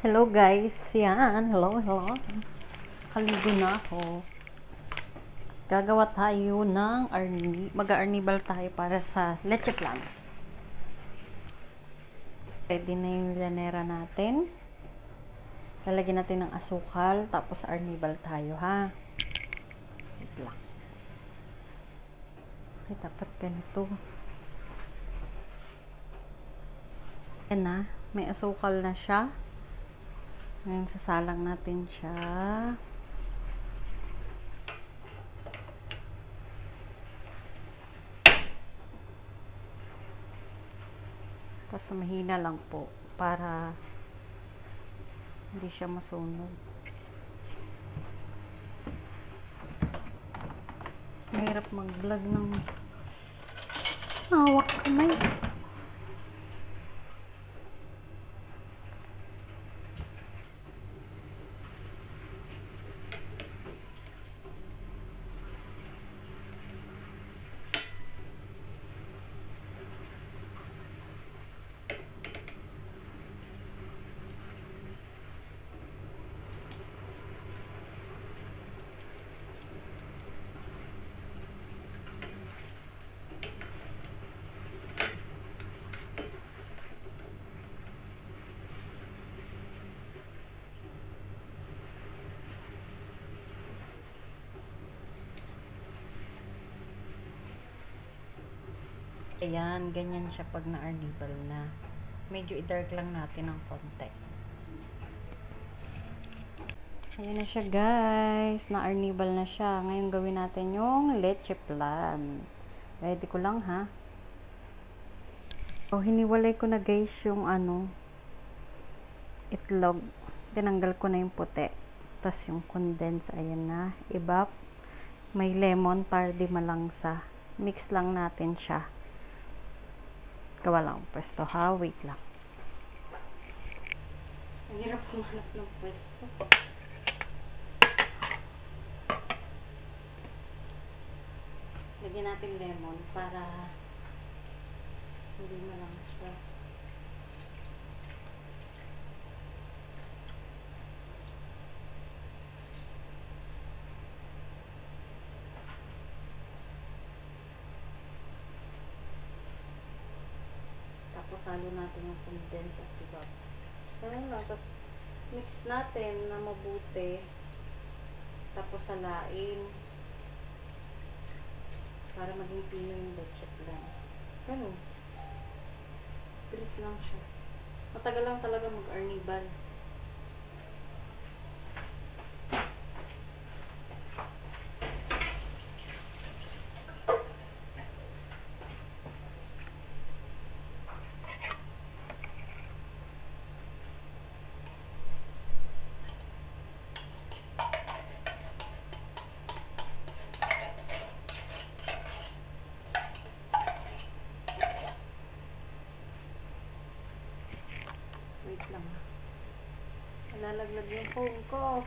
Hello guys, yan. Hello, hello. Kaligo na ako. Gagawa tayo ng arni. Mag-arnibal tayo para sa leche plan. Ready na yung llanera natin. Lalagyan natin ng asukal, tapos arnibal tayo ha. Wait lang. Ay, dapat ganito. Yan na. May asukal na siya. Ngayon, sasalang natin siya. Tapos mahina lang po para hindi siya masunog. Mahirap mag-vlog ng hawak kamay. Ayan, ganyan siya pag na-arnibal na. Medyo i-dark lang natin ng konti. Ayan na siya guys. Na-arnibal na siya. Ngayon gawin natin yung leche plan. Ready ko lang ha. So, hiniwalay ko na guys yung ano, itlog. Tinanggal ko na yung puti. Tapos yung condense, ayan na. Ibap. May lemon para di malangsa. Mix lang natin siya. Gawa lang ang pwesto ha. Wait lang. Ang hirap kumanap ng pwesto. Lagyan natin lemon para hindi malangsa. Tapos halo natin yung condense at ibab. Ganun lang. Tapos mix natin na mabuti. Tapos salain. Para maging pino yung leche plan. Ganun. Bilis lang siya. Matagal lang talaga mag-arnibal. Nalalaglag yung phone ko.